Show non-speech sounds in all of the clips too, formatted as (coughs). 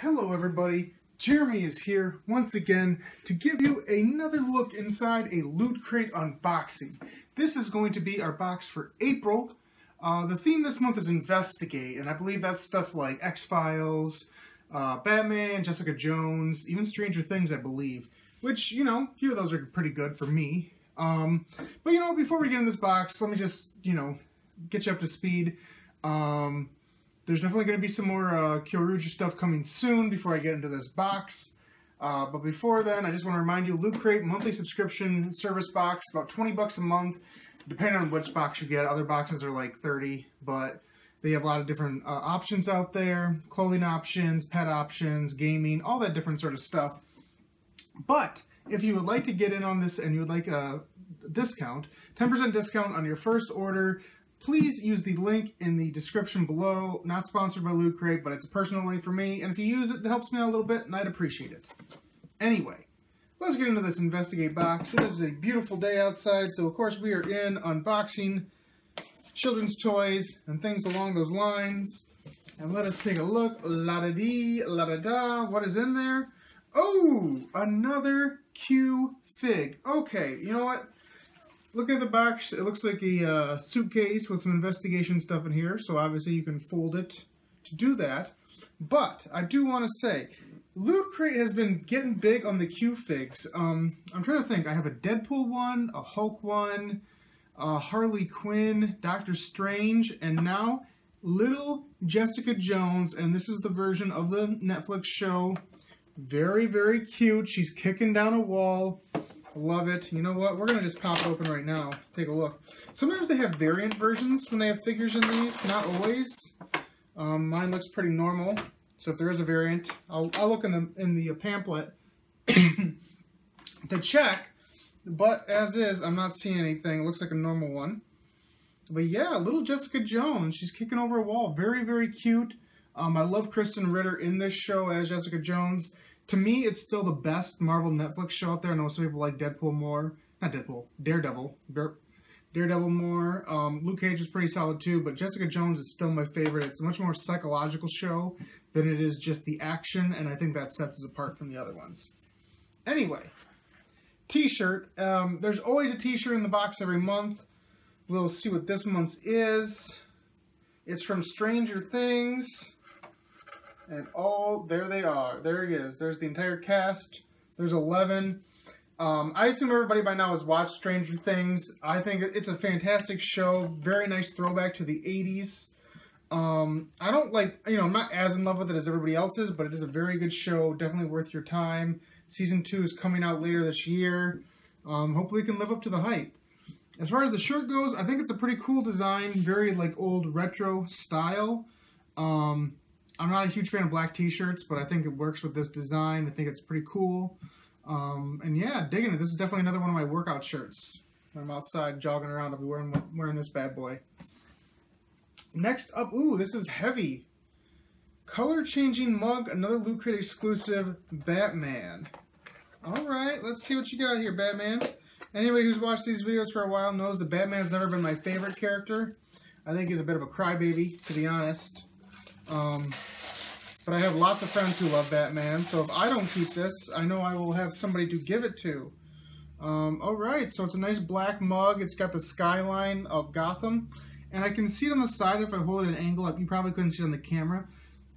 Hello everybody, Jeremy is here once again to give you another look inside a Loot Crate unboxing. This is going to be our box for April. Uh, the theme this month is Investigate, and I believe that's stuff like X-Files, uh, Batman, Jessica Jones, even Stranger Things I believe. Which, you know, a few of those are pretty good for me. Um, but you know, before we get in this box, let me just, you know, get you up to speed. Um, there's definitely going to be some more uh, Kyoryuger stuff coming soon before I get into this box. Uh, but before then, I just want to remind you, Loot Crate monthly subscription service box, about 20 bucks a month, depending on which box you get. Other boxes are like 30, but they have a lot of different uh, options out there, clothing options, pet options, gaming, all that different sort of stuff. But if you would like to get in on this and you would like a discount, 10% discount on your first order, please use the link in the description below. Not sponsored by Loot Crate, but it's a personal link for me, and if you use it, it helps me out a little bit, and I'd appreciate it. Anyway, let's get into this Investigate box. It is a beautiful day outside, so of course we are in unboxing children's toys and things along those lines. And let us take a look. La-da-dee, la-da-da. What is in there? Oh, another Q Fig. Okay, you know what? Looking at the box, it looks like a uh, suitcase with some investigation stuff in here, so obviously you can fold it to do that. But I do want to say, Loot Crate has been getting big on the Q figs. Um, I'm trying to think. I have a Deadpool one, a Hulk one, Harley Quinn, Doctor Strange, and now Little Jessica Jones. And this is the version of the Netflix show. Very, very cute. She's kicking down a wall. Love it. You know what? We're going to just pop it open right now. Take a look. Sometimes they have variant versions when they have figures in these. Not always. Um, mine looks pretty normal. So if there is a variant, I'll, I'll look in the, in the pamphlet (coughs) to check. But as is, I'm not seeing anything. It looks like a normal one. But yeah, little Jessica Jones. She's kicking over a wall. Very, very cute. Um, I love Krysten Ritter in this show as Jessica Jones to me, it's still the best Marvel Netflix show out there. I know some people like Deadpool more. Not Deadpool, Daredevil. Daredevil more. Um, Luke Cage is pretty solid too, but Jessica Jones is still my favorite. It's a much more psychological show than it is just the action, and I think that sets us apart from the other ones. Anyway, t-shirt. Um, there's always a t-shirt in the box every month. We'll see what this month's is. It's from Stranger Things. And all, there they are. There it is. There's the entire cast. There's 11. Um, I assume everybody by now has watched Stranger Things. I think it's a fantastic show. Very nice throwback to the 80s. Um, I don't like, you know, I'm not as in love with it as everybody else is, but it is a very good show. Definitely worth your time. Season 2 is coming out later this year. Um, hopefully it can live up to the hype. As far as the shirt goes, I think it's a pretty cool design. Very, like, old retro style. Um, I'm not a huge fan of black t-shirts, but I think it works with this design. I think it's pretty cool. Um, and yeah, digging it. This is definitely another one of my workout shirts. When I'm outside jogging around, I'll be wearing, wearing this bad boy. Next up, ooh, this is heavy. Color changing mug, another Loot Crate exclusive, Batman. Alright, let's see what you got here, Batman. Anybody who's watched these videos for a while knows that Batman's never been my favorite character. I think he's a bit of a crybaby, to be honest. Um, but I have lots of friends who love Batman, so if I don't keep this, I know I will have somebody to give it to. Um, Alright, so it's a nice black mug. It's got the skyline of Gotham. And I can see it on the side if I hold it at an angle. Up. You probably couldn't see it on the camera.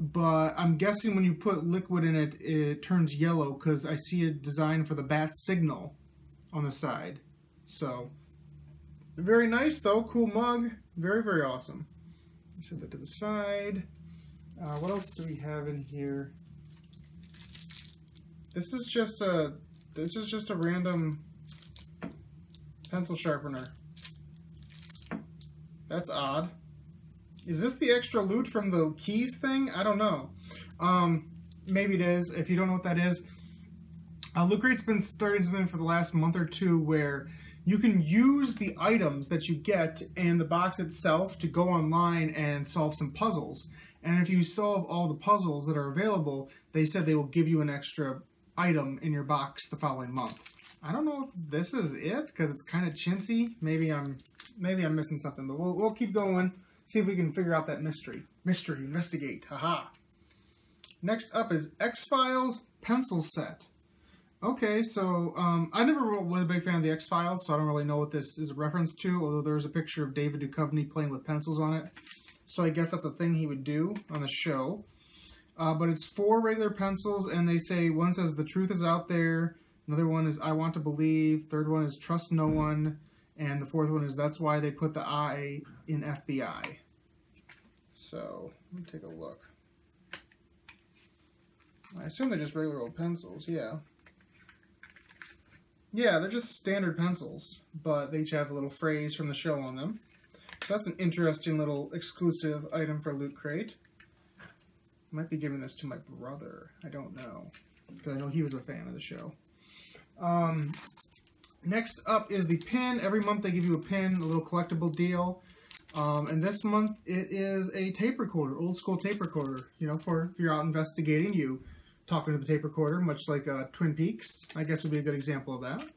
But I'm guessing when you put liquid in it, it turns yellow because I see a design for the bat signal on the side. So, very nice though. Cool mug. Very, very awesome. Set that to the side. Uh, what else do we have in here? This is just a this is just a random pencil sharpener. That's odd. Is this the extra loot from the keys thing? I don't know. Um, maybe it is. If you don't know what that is, uh, Loot Crate's been starting something for the last month or two where you can use the items that you get in the box itself to go online and solve some puzzles. And if you solve all the puzzles that are available, they said they will give you an extra item in your box the following month. I don't know if this is it because it's kind of chintzy. Maybe I'm maybe I'm missing something, but we'll we'll keep going. See if we can figure out that mystery. Mystery, investigate. Haha. Next up is X-Files pencil set. Okay, so um, I never was a big fan of the X-Files, so I don't really know what this is a reference to, although there's a picture of David Duchovny playing with pencils on it. So I guess that's a thing he would do on the show. Uh, but it's four regular pencils, and they say one says the truth is out there, another one is I want to believe, third one is trust no one, and the fourth one is that's why they put the I in FBI. So let me take a look. I assume they're just regular old pencils, yeah. Yeah, they're just standard pencils, but they each have a little phrase from the show on them. So that's an interesting little exclusive item for Loot Crate. Might be giving this to my brother. I don't know. Because I know he was a fan of the show. Um, next up is the pin. Every month they give you a pin, a little collectible deal. Um, and this month it is a tape recorder, old school tape recorder. You know, for if you're out investigating, you talking to the tape recorder, much like uh, Twin Peaks, I guess would be a good example of that.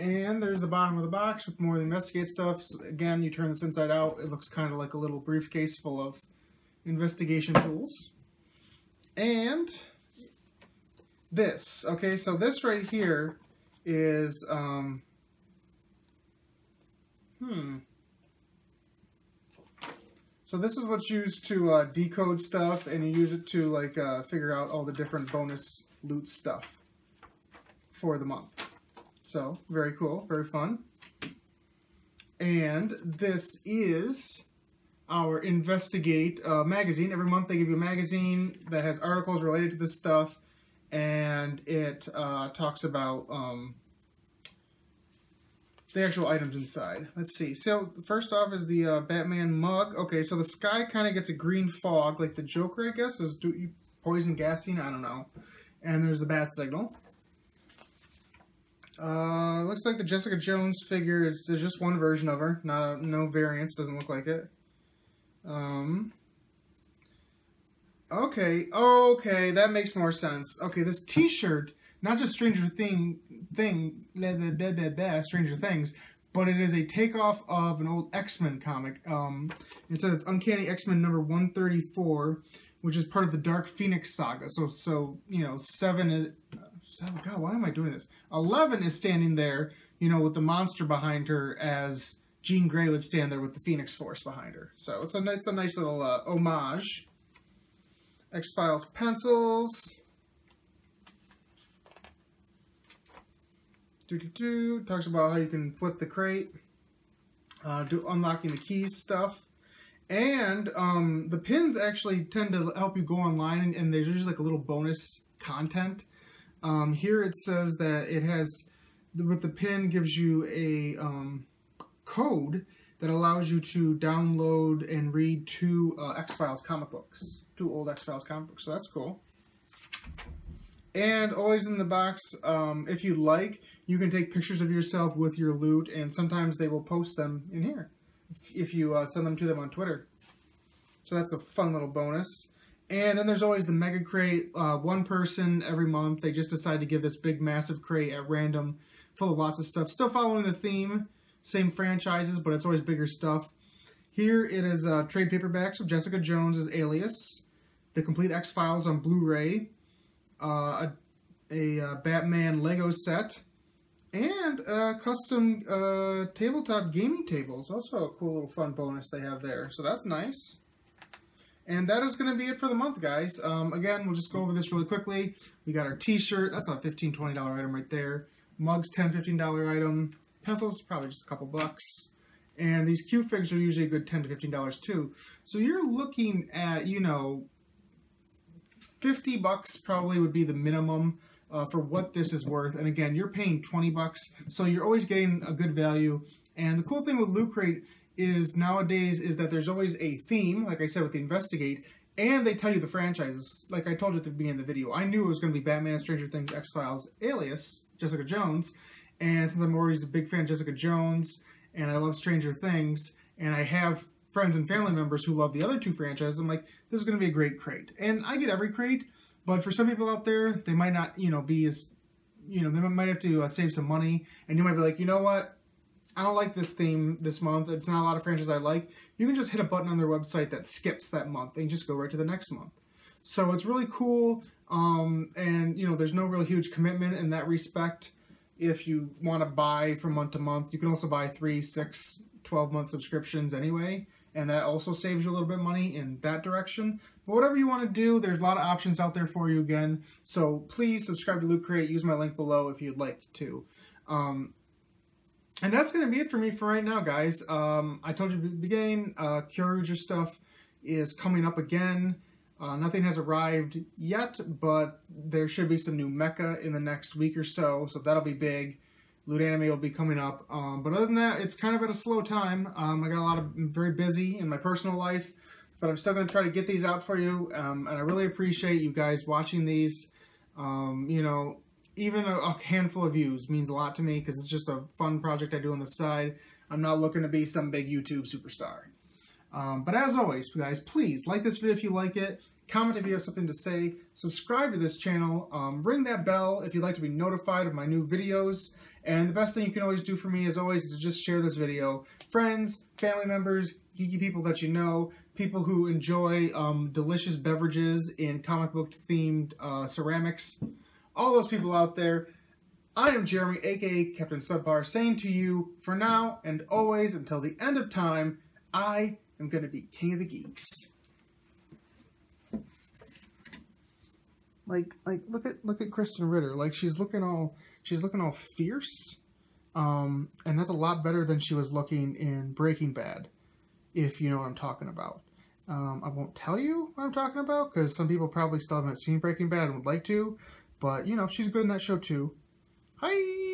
And there's the bottom of the box with more of the investigate stuff. So again, you turn this inside out, it looks kind of like a little briefcase full of investigation tools. And this, okay, so this right here is, um, hmm, so this is what's used to uh, decode stuff, and you use it to like uh, figure out all the different bonus loot stuff for the month. So very cool, very fun. And this is our Investigate uh, magazine. Every month they give you a magazine that has articles related to this stuff, and it uh, talks about um, the actual items inside. Let's see. So first off is the uh, Batman mug. Okay, so the sky kind of gets a green fog, like the Joker, I guess, is do poison gassing. I don't know. And there's the bat signal. Uh, looks like the Jessica Jones figure is there's just one version of her, not a, no variants. Doesn't look like it. Um. Okay, okay, that makes more sense. Okay, this T-shirt not just Stranger Thing thing blah, blah, blah, blah, blah, Stranger Things, but it is a takeoff of an old X Men comic. Um, it says it's Uncanny X Men number one thirty four, which is part of the Dark Phoenix saga. So so you know seven is. Seven, God, why am I doing this? Eleven is standing there, you know, with the monster behind her, as Jean Grey would stand there with the Phoenix Force behind her. So it's a it's a nice little uh, homage. X Files pencils. Do, do, do. Talks about how you can flip the crate, uh, do unlocking the keys stuff. And um, the pins actually tend to help you go online, and, and there's usually like a little bonus content. Um, here it says that it has, with the pin, gives you a um, code that allows you to download and read two uh, X Files comic books, two old X Files comic books. So that's cool. And always in the box, um, if you like, you can take pictures of yourself with your loot, and sometimes they will post them in here if you uh, send them to them on Twitter. So that's a fun little bonus. And then there's always the mega crate. Uh, one person every month, they just decide to give this big, massive crate at random, full of lots of stuff. Still following the theme, same franchises, but it's always bigger stuff. Here it is uh, trade paperbacks of Jessica Jones' Alias, the complete X Files on Blu ray, uh, a, a uh, Batman Lego set, and uh, custom uh, tabletop gaming tables. Also a cool little fun bonus they have there. So that's nice. And that is going to be it for the month, guys. Um, again, we'll just go over this really quickly. We got our t-shirt. That's a $15, $20 item right there. Mugs, $10, $15 item. Pencils, probably just a couple bucks. And these Q figs are usually a good 10 to $15 too. So you're looking at, you know, 50 bucks probably would be the minimum uh, for what this is worth. And again, you're paying 20 bucks, so you're always getting a good value. And the cool thing with Loot Crate is nowadays is that there's always a theme, like I said with the Investigate, and they tell you the franchises. Like I told you at the beginning of the video, I knew it was going to be Batman, Stranger Things, X Files, Alias, Jessica Jones, and since I'm always a big fan of Jessica Jones, and I love Stranger Things, and I have friends and family members who love the other two franchises, I'm like, this is going to be a great crate. And I get every crate, but for some people out there, they might not, you know, be as, you know, they might have to uh, save some money, and you might be like, you know what, I don't like this theme this month. It's not a lot of franchises I like. You can just hit a button on their website that skips that month and just go right to the next month. So it's really cool. Um, and you know, there's no real huge commitment in that respect. If you want to buy from month to month, you can also buy three, six, 12 month subscriptions anyway. And that also saves you a little bit of money in that direction. But whatever you want to do, there's a lot of options out there for you again. So please subscribe to Loot Crate. Use my link below if you'd like to. Um, and that's going to be it for me for right now, guys. Um, I told you at the beginning, uh, Kyoryuger stuff is coming up again. Uh, nothing has arrived yet, but there should be some new mecha in the next week or so, so that'll be big. Loot Anime will be coming up. Um, but other than that, it's kind of at a slow time. Um, I got a lot of very busy in my personal life, but I'm still going to try to get these out for you. Um, and I really appreciate you guys watching these. Um, you know, even a, a, handful of views means a lot to me because it's just a fun project I do on the side. I'm not looking to be some big YouTube superstar. Um, but as always, guys, please like this video if you like it. Comment if you have something to say. Subscribe to this channel. Um, ring that bell if you'd like to be notified of my new videos. And the best thing you can always do for me, as always, is just share this video. Friends, family members, geeky people that you know, people who enjoy um, delicious beverages in comic book themed uh, ceramics, all those people out there. I am Jeremy, aka Captain Subpar, saying to you, for now and always until the end of time, I am going to be King of the Geeks. Like, like, look at look at Krysten Ritter. Like, she's looking all she's looking all fierce, um, and that's a lot better than she was looking in Breaking Bad, if you know what I'm talking about. Um, I won't tell you what I'm talking about because some people probably still haven't seen Breaking Bad and would like to, but you know she's good in that show too. Hi.